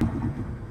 He's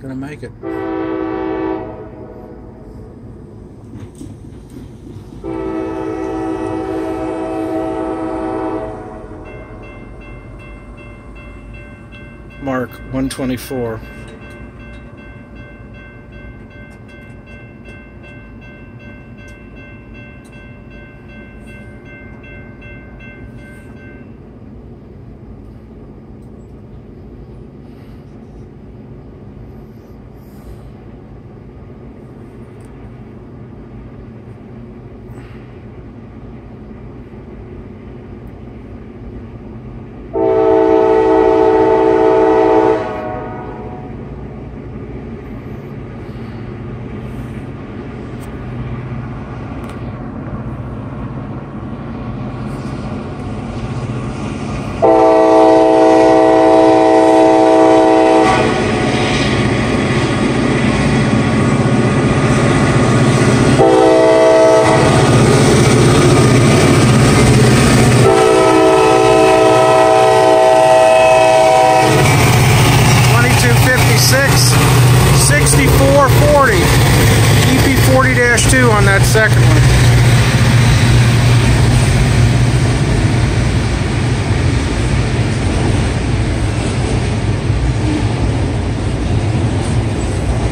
going to make it. Mark 124.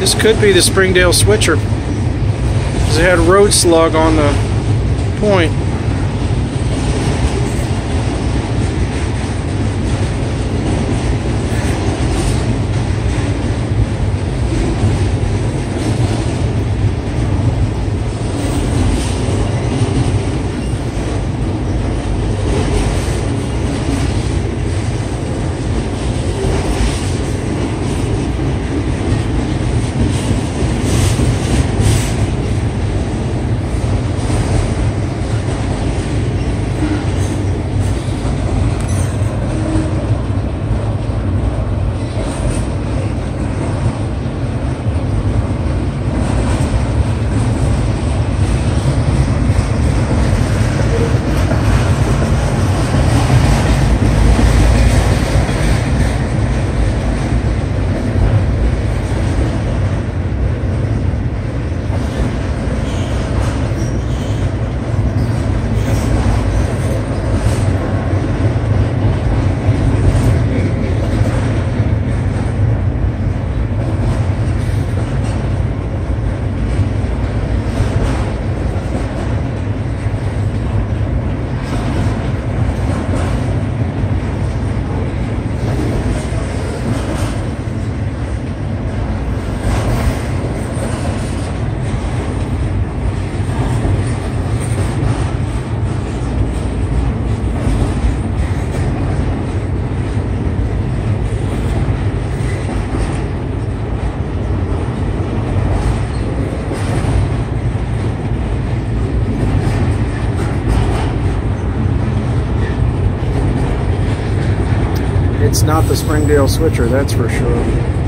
This could be the Springdale switcher. 'cause it had road slug on the point. It's not the Springdale switcher, that's for sure.